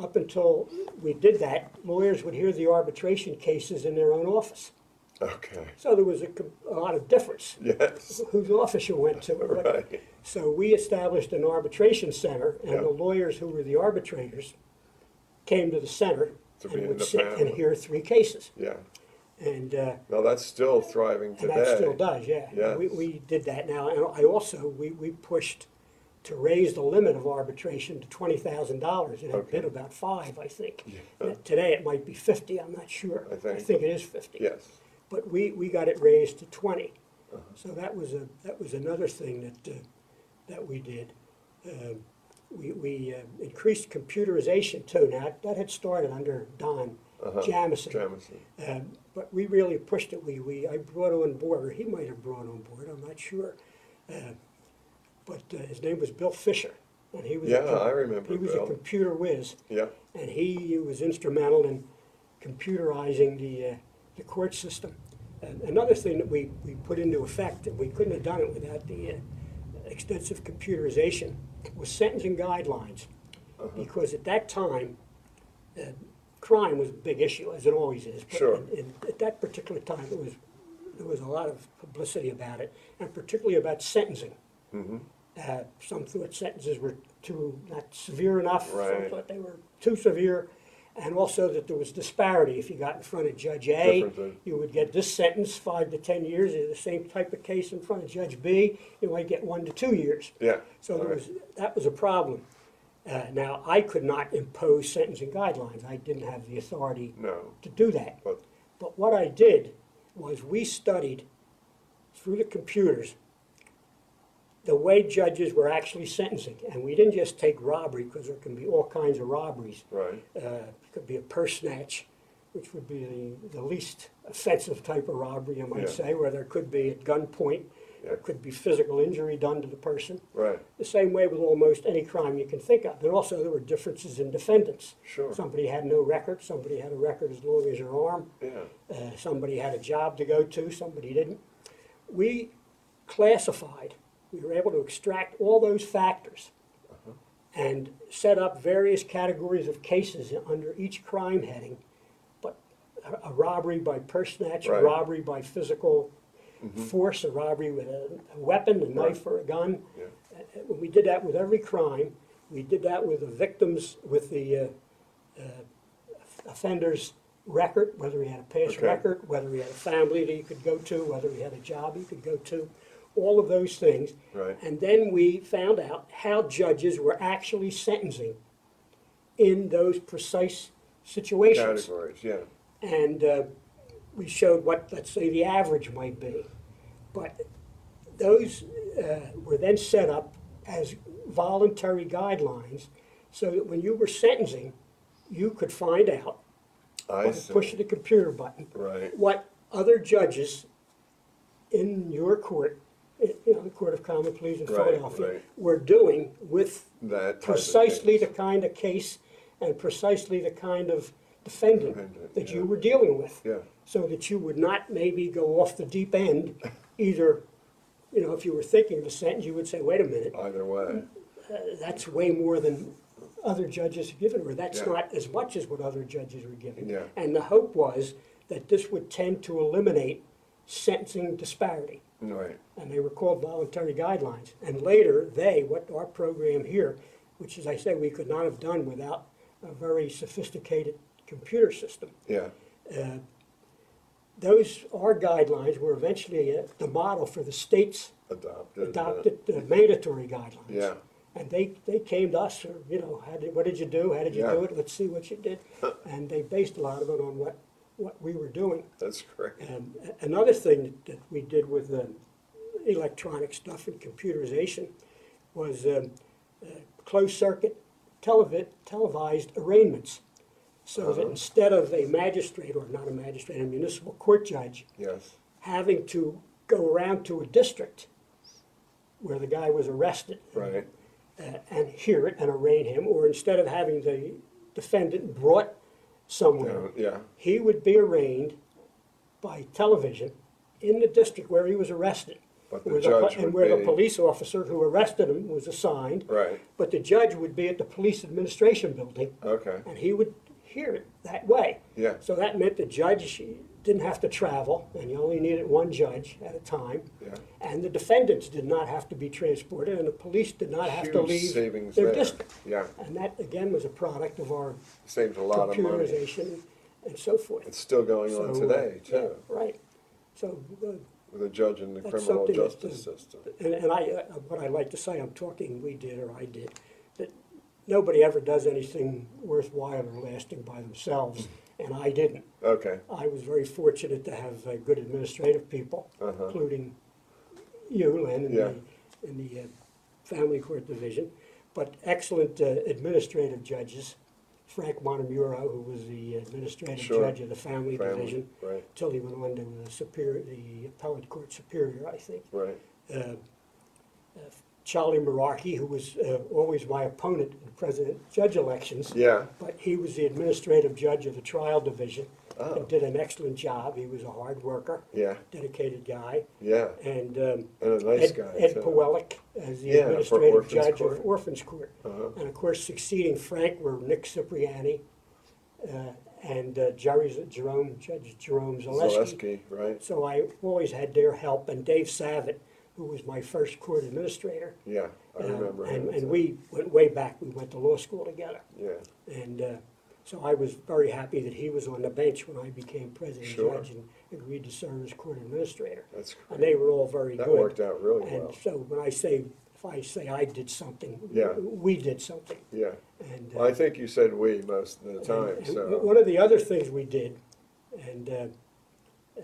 B: Up until we did that, lawyers would hear the arbitration cases in their own office.
A: Okay,
B: So there was a, a lot of difference
A: yes,
B: whose office you went to. But-
A: right,
B: So we established an arbitration center, and the lawyers who were the arbitrators came to the center
A: To
B: and would sit and hear three cases.
A: yeah.
B: And uh,
A: Now, that's still thriving
B: And
A: today.
B: that still does, yeah.
A: Yes.
B: We, we did that now, and I also, we, we pushed to raise the limit of arbitration to twenty thousand dollars. It had
A: Okay.
B: been about five, I think. Uh, Today it might be fifty, I'm not sure.
A: I think.
B: I think it is fifty.
A: Yes,
B: But we, we got it raised to twenty. So that was a, that was another thing that, uh, that we did. Um, We, we uh, increased computerization too. Now, that had started under Don
A: Uh-huh.
B: Jamieson.
A: Jamieson,
B: Um, But we really pushed it. We, we, I brought on board, or he might have brought on board, I'm not sure. Uh, But uh, his name was Bill Fisher, and he was. a
A: Yeah,
B: com-
A: I remember
B: He was a
A: Bill.
B: computer whiz,
A: yeah,
B: and he was instrumental in computerizing the, uh, the court system. And another thing that we, we put into effect, and we couldn't have done it without the uh, extensive computerization, was sentencing guidelines.
A: Uh-huh.
B: Because at that time, uh, crime was a big issue, as it always is. but
A: Sure.
B: in- in- At that particular time, it was, there was a lot of publicity about it, and particularly about sentencing.
A: mm-hmm,
B: Uh, Some thought sentences were too, not severe enough. Some
A: Right.
B: thought they were too severe. And also that there was disparity. If you got in front of Judge A, you would get this sentence, five to ten years. In the same type of case in front of Judge B, you might get one to two years.
A: Yeah.
B: So there
A: All right.
B: was, that was a problem. Uh, now, I could not impose sentencing guidelines. I didn't have the authority
A: No,
B: to do that.
A: but,
B: But what I did was we studied through the computers the way judges were actually sentencing. And we didn't just take robbery, because there can be all kinds of robberies.
A: right,
B: Uh, could be a purse snatch, which would be the, the least offensive type of robbery, you
A: Yeah.
B: might say, where there could be at gunpoint, there
A: Yeah.
B: could be physical injury done to the person.
A: right,
B: The same way with almost any crime you can think of. And also, there were differences in defendants.
A: sure,
B: Somebody had no record, somebody had a record as long as your arm,
A: yeah,
B: uh, somebody had a job to go to, somebody didn't. We classified, we were able to extract all those factors and set up various categories of cases under each crime heading. But a- a robbery by purse snatch, a
A: Right.
B: robbery by physical force, a robbery with a a weapon, a knife or a gun.
A: yeah,
B: Uh, we did that with every crime, we did that with the victims, with the uh, uh, offender's record, whether he had a past
A: Okay.
B: record, whether he had a family that he could go to, whether he had a job he could go to, all of those things.
A: right,
B: And then we found out how judges were actually sentencing in those precise situations.
A: categories, yeah,
B: And uh, we showed what, let's say, the average might be. But those uh, were then set up as voluntary guidelines so that when you were sentencing, you could find out,
A: I
B: by pushing
A: see,
B: the computer button,
A: right,
B: what other judges in your court, you know, the Court of Common Pleas in
A: Right,
B: Philadelphia,
A: right.
B: were doing with
A: that type of
B: precisely the kind of case and precisely the kind of defendant
A: Defendant,
B: that you
A: yeah.
B: were dealing with.
A: Yeah,
B: So that you would not maybe go off the deep end, either, you know, if you were thinking of a sentence, you would say, wait a minute,
A: either way, uh,
B: that's way more than other judges have given, or that's
A: Yeah.
B: not as much as what other judges were giving.
A: Yeah.
B: And the hope was that this would tend to eliminate sentencing disparity
A: right,
B: and they were called voluntary guidelines. And later, they, what our program here, which as I say, we could not have done without a very sophisticated computer system.
A: yeah,
B: Uh, Those, our guidelines were eventually uh, the model for the state's
A: adopted. uh,
B: adopted uh, mandatory guidelines.
A: Yeah,
B: And they, they came to us, or, you know, how did, what did you do? How did you
A: Yeah.
B: do it? Let's see what you did. And they based a lot of it on what, what we were doing.
A: that's correct.
B: Um, a- Another thing that- we did with the electronic stuff and computerization was um, uh, closed-circuit televi- televised arraignments. So that
A: Uh-huh.
B: instead of a magistrate, or not a magistrate, a municipal court judge,
A: yes,
B: having to go around to a district where the guy was arrested
A: right,
B: uh, and hear it and arraign him, or instead of having the defendant brought somewhere,
A: yeah, yeah,
B: he would be arraigned by television in the district where he was arrested.
A: But the
B: where
A: judge
B: And
A: would
B: where the police officer who arrested him was assigned.
A: right,
B: But the judge would be at the police administration building,
A: okay,
B: and he would hear it that way.
A: yeah,
B: So that meant the judge didn't have to travel, and you only needed one judge at a time.
A: yeah,
B: And the defendants did not have to be transported, and the police did not have to
A: Huge
B: leave
A: savings
B: their
A: there.
B: district.
A: yeah,
B: And that, again, was a product of our
A: saves a lot of money.
B: computerization and so forth.
A: It's still going on
B: So, uh,
A: today,
B: yeah,
A: too,
B: Right. So, uh,
A: with a judge in the
B: That's
A: criminal
B: something
A: justice system.
B: and, and I, uh, what I like to say, I'm talking we did or I did, that nobody ever does anything worthwhile or lasting by themselves, and I didn't.
A: Okay,
B: I was very fortunate to have uh, good administrative people,
A: Uh-huh.
B: including you, Len, in
A: Yeah.
B: the, in the uh, Family Court Division, but excellent uh, administrative judges. Frank Montemuro, who was the administrative
A: Sure.
B: judge of the Family
A: Family,
B: Division,
A: right,
B: till he went on to the Superior, the Appellate Court Superior, I think.
A: right,
B: Uh, uh, Charlie Mirarchi, who was uh, always my opponent in president-judge elections.
A: yeah,
B: But he was the administrative judge of the trial division
A: Oh.
B: and did an excellent job. He was a hard worker,
A: yeah,
B: dedicated guy.
A: yeah,
B: And um,
A: and a nice
B: Ed,
A: guy,
B: Ed
A: too.
B: Pawelec as the
A: Yeah, for
B: administrative
A: Orphans
B: judge
A: Court.
B: of Orphans Court.
A: Uh-huh.
B: And of course, succeeding Frank were Nick Cipriani uh, and uh, Jerry Jerome, Judge Jerome Zaleski.
A: Zaleski, right,
B: So I always had their help, and Dave Savitt, who was my first court administrator.
A: yeah, I
B: um,
A: remember him.
B: And, and we went way back, we went to law school together.
A: Yeah,
B: And uh, So I was very happy that he was on the bench when I became president
A: Sure.
B: judge and agreed to serve as court administrator.
A: That's
B: And they were all very good.
A: That worked out really well.
B: And so when I say, if I say I did something,
A: Yeah.
B: we did something.
A: Yeah.
B: And,
A: Well, I think you said we most of the time,
B: and
A: so.
B: One of the other things we did, and, uh, uh,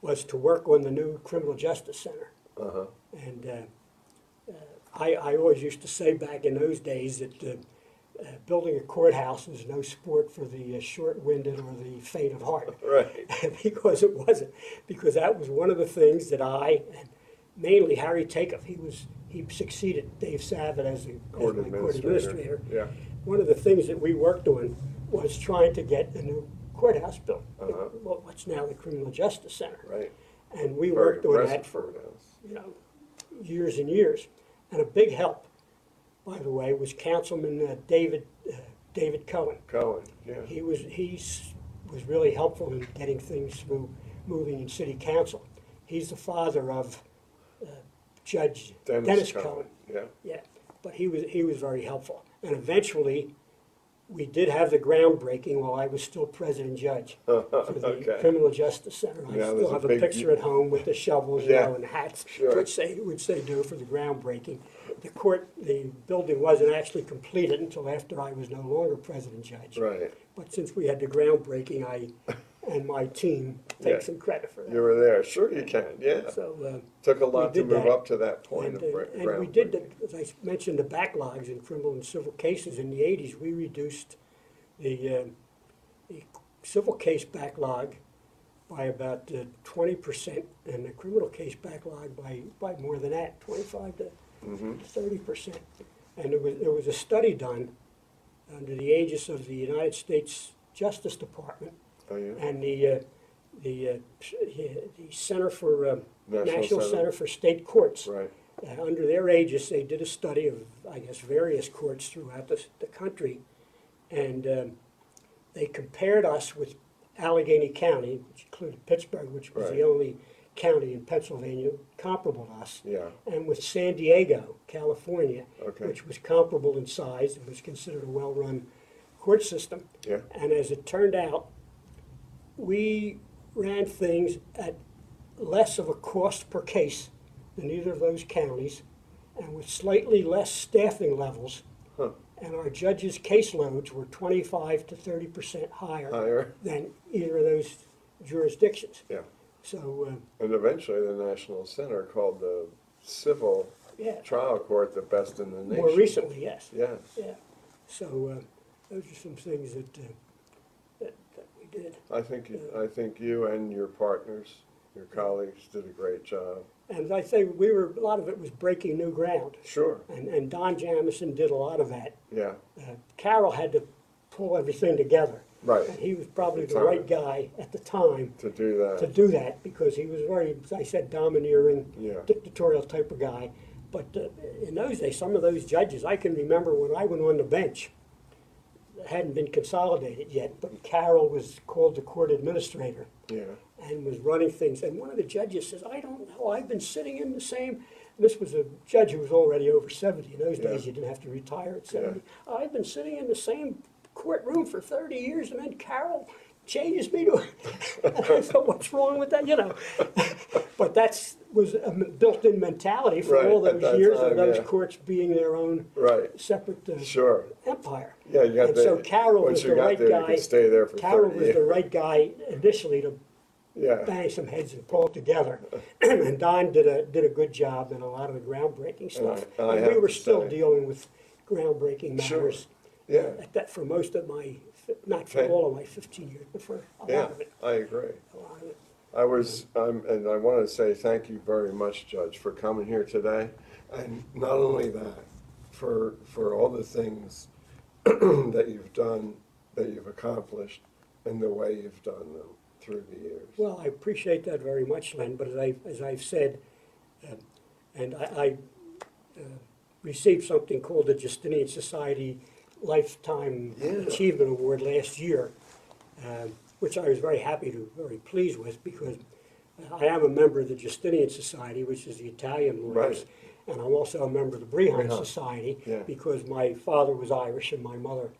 B: was to work on the new criminal justice center.
A: Uh-huh.
B: And uh, uh, I, I always used to say back in those days that uh, uh, building a courthouse was no sport for the uh, short-winded or the faint of heart.
A: Right.
B: because it wasn't. Because that was one of the things that I, and mainly Harry Takeoff, he was he succeeded Dave Savitt as, the,
A: Court
B: as my court
A: administrator.
B: administrator.
A: Yeah.
B: One of the things that we worked on was trying to get a new courthouse built.
A: Uh-huh.
B: What's now the Criminal Justice Center.
A: Right.
B: And we
A: Very
B: worked on that for
A: courthouse.
B: You know, years and years. And a big help, by the way, was Councilman uh, David, uh, David Cohen.
A: Cohen, yeah.
B: He was, he was really helpful in getting things through, moving in city council. He's the father of uh, Judge Dennis Cohen.
A: Yeah.
B: Yeah, but he was, he was very helpful. And eventually, we did have the groundbreaking while I was still president judge for the
A: Okay.
B: Criminal Justice Center. I
A: Yeah, there's
B: still
A: a
B: have a
A: big-
B: picture at home with the shovels, you
A: Yeah,
B: know, and hats,
A: sure.
B: which they, which they do for the groundbreaking. The court, the building wasn't actually completed until after I was no longer president judge.
A: Right.
B: But since we had the groundbreaking, I and my team
A: Yeah.
B: take some credit for that.
A: You
B: that.
A: were there. Sure you can, yeah.
B: So, uh,
A: Took a lot to
B: did
A: move
B: that.
A: up to that point
B: and,
A: of
B: uh,
A: gra-
B: and we did, the- as I mentioned, the backlogs in criminal and civil cases in the eighties, we reduced the, uh, the civil case backlog by about uh, twenty percent, and the criminal case backlog by, by more than that, twenty-five to
A: Mhm.
B: thirty percent. And there was, there was a study done under the aegis of the United States Justice Department
A: Oh, yeah.
B: and the, uh, the, uh, the Center for, um,
A: National
B: National
A: Center.
B: Center for State Courts.
A: Right.
B: Uh, Under their aegis, they did a study of, I guess, various courts throughout the, the country. And um, they compared us with Allegheny County, which included Pittsburgh, which was
A: Right.
B: the only county in Pennsylvania comparable to us.
A: Yeah.
B: And with San Diego, California,
A: Okay.
B: which was comparable in size and was considered a well-run court system.
A: Yeah.
B: And as it turned out, we ran things at less of a cost per case than either of those counties, and with slightly less staffing levels.
A: Huh.
B: And our judges' caseloads were twenty-five to thirty percent higher
A: Higher.
B: than either of those jurisdictions.
A: Yeah.
B: So, uh,
A: And eventually the National Center called the civil
B: yeah,
A: trial court the best in the nation.
B: more recently, yes,
A: Yes.
B: yeah. So, uh, those are some things that, uh, we did.
A: I think, you- I think you and your partners, your colleagues did a great job.
B: And as I say, we were, a lot of it was breaking new ground.
A: Sure.
B: And, and Don Jamieson did a lot of that.
A: Yeah.
B: Uh, Carroll had to pull everything together.
A: Right.
B: And he was probably
A: At
B: the
A: the
B: right guy at the time
A: To do that.
B: to
A: that.
B: do that because he was very, as I said, domineering,
A: Yeah.
B: dictatorial type of guy. But uh, in those days, some of those judges, I can remember when I went on the bench, hadn't been consolidated yet, but Carroll was called the court administrator
A: Yeah.
B: and was running things. And one of the judges says, I don't know, I've been sitting in the same, this was a judge who was already over 70. In those
A: Yeah.
B: days, you didn't have to retire at 70. I've been sitting in the same courtroom for 30 years, and then Carroll changes me to. I thought, what's wrong with that? You know. but that's was a built-in mentality for
A: Right,
B: all
A: at
B: those
A: that
B: years
A: time,
B: of those
A: yeah.
B: courts being their own
A: Right.
B: separate uh,
A: Sure.
B: empire.
A: Yeah, you got
B: and
A: the,
B: so Carroll
A: once
B: was
A: you
B: the
A: got
B: right
A: there, you
B: guy.
A: could stay there for
B: Carroll
A: 30
B: was the
A: years.
B: right guy initially to
A: Yeah.
B: bang some heads and pull it together. and Don did a did a good job in a lot of the groundbreaking stuff.
A: And I- and I have
B: we were
A: to
B: still
A: say-
B: dealing with groundbreaking
A: Sure.
B: matters.
A: Yeah.
B: At that for most of my, not for all of my 15 years, but for a
A: Yeah.
B: lot of it.
A: I agree.
B: A lot of it.
A: I was, um, and I want to say thank you very much, Judge, for coming here today. And not only that, for, for all the things that you've done, that you've accomplished, and the way you've done them through the years.
B: Well, I appreciate that very much, Len, but as I, as I've said, uh, and I, I uh, received something called the Justinian Society Lifetime
A: Yeah.
B: Achievement Award last year, um, which I was very happy to, very pleased with, because I am a member of the Justinian Society, which is the Italian lawyers,
A: Right.
B: and I'm also a member of the Brehon
A: Brehon,
B: Society,
A: yeah.
B: because my father was Irish and my mother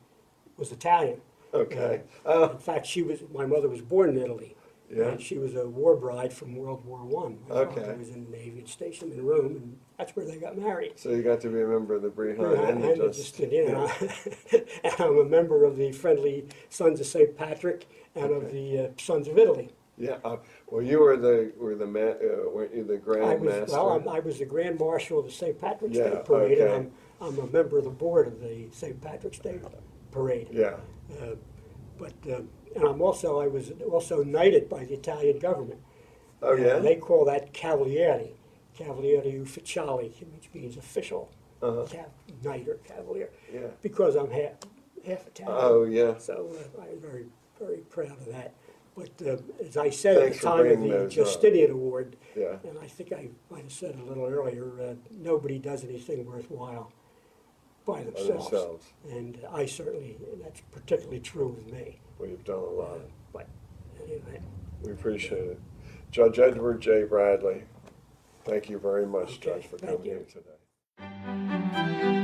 B: was Italian.
A: Okay.
B: Uh,
A: Oh,
B: In fact, she was, my mother was born in Italy.
A: Yeah.
B: And she was a war bride from World War One. My
A: Okay.
B: father was in the Navy and stationed in Rome, and that's where they got married.
A: so you got to be a member of the
B: And
A: and
B: I
A: you just.
B: just, you know, and I'm a member of the Friendly Sons of St. Patrick and of the uh, Sons of Italy.
A: Yeah, uh, well, you were the, were the ma, uh, weren't you the
B: I
A: Grand
B: was,
A: Master?
B: well, I'm- I was the Grand Marshal of the St. Patrick's Day
A: Yeah,
B: Parade, and
A: okay.
B: I'm, I'm a member of the board of the St. Patrick's Day Parade.
A: Yeah,
B: Uh, But, uh, and I'm also, I was also knighted by the Italian government.
A: oh,
B: Uh,
A: yeah?
B: They call that Cavaliere, Cavaliere Ufficiali, which means official,
A: Uh-huh.
B: Cav- knight or cavalier,
A: Yeah.
B: because I'm half, half Italian.
A: Oh, yeah,
B: So uh, I'm very, very proud of that. But uh, as I said at the time of the
A: those up.
B: Justinian Award,
A: yeah,
B: and I think I might have said a little earlier, uh, nobody does anything worthwhile by themselves.
A: themselves.
B: And I certainly, that's particularly true with me.
A: Well, you've done a lot.
B: Uh, but anyway.
A: We appreciate it. Judge Edward J. Bradley, thank you very much,
B: okay,
A: Judge, for coming here today.